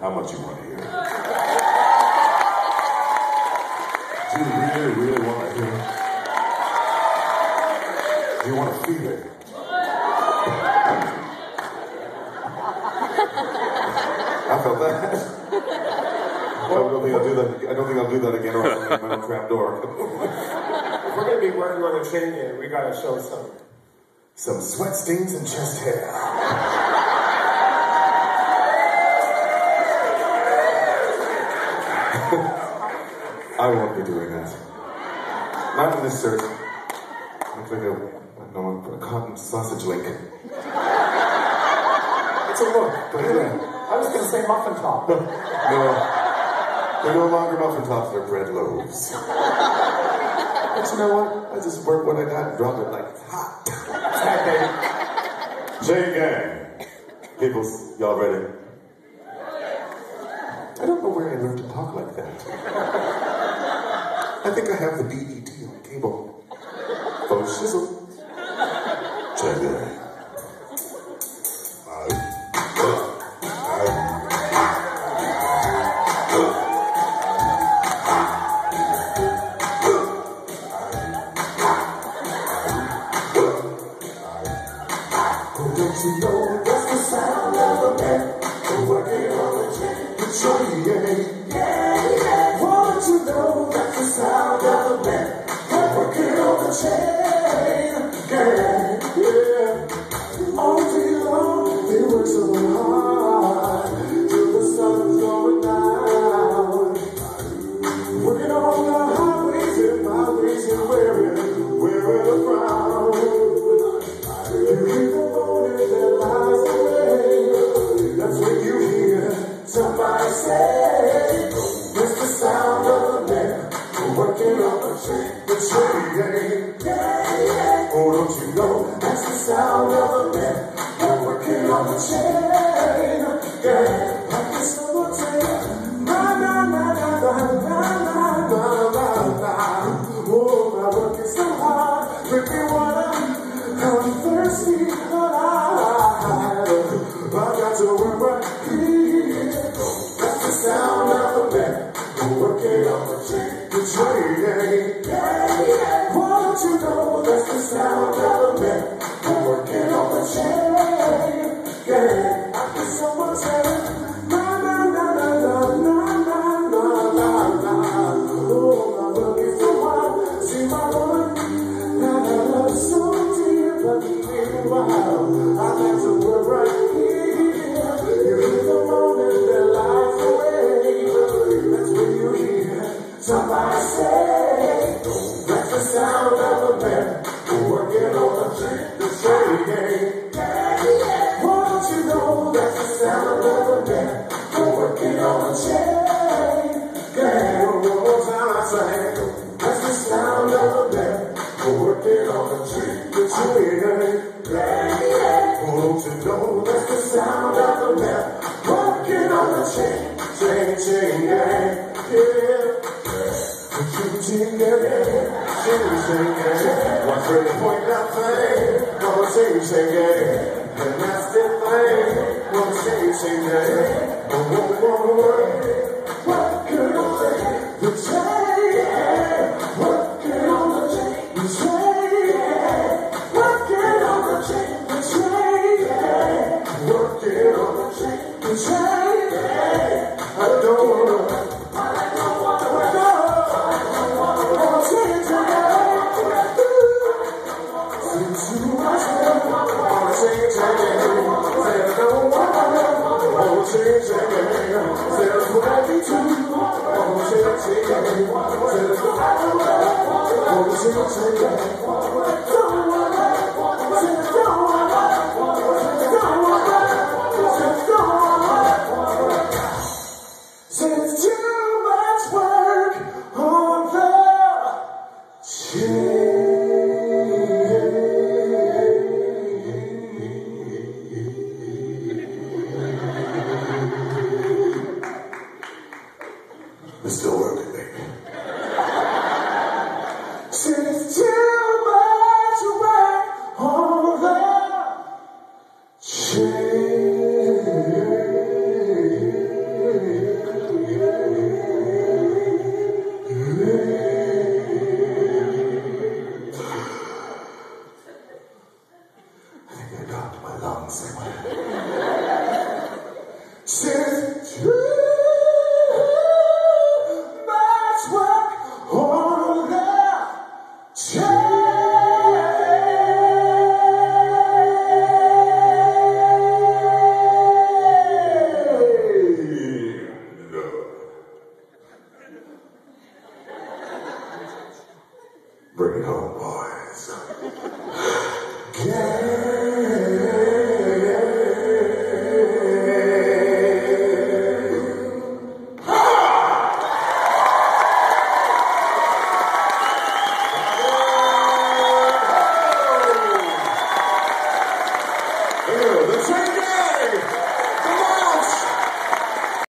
how much you want to hear. Do you really, really want to hear? Do you want to feel it? I felt that. I don't think I'll do that. I don't think I'll do that again, or I'll my own trap door. If we're gonna be working on a chain here, we gotta show some. Some sweat stains and chest hair. I won't be doing that. Not in this shirt. Looks like a, no, a cotton sausage link. It's a look. But yeah, I was gonna say muffin top. no, they're no longer muffin tops, they're bread loaves. But you know what? I just work what I got and drop it like it's hot. J Gang. Peoples, y'all ready? I don't know where I learned to talk like that. I think I have the BET on cable. Oh, shizzle. Check it out. Yeah, yeah. Won't you know the sound of government, have a kid on the chair. mercy. That's the sound of a man working on the train? Here comes the trick, the trigger, bang yeah. Won't you know that's the sound of the left? Walking on the chain, chain, chain gang, yeah. The chain gang, chain, chain gang. One pretty point that thing, on the chain, chain gang. The nasty thing, on the chain, chain gang. Sekunden. Yeah.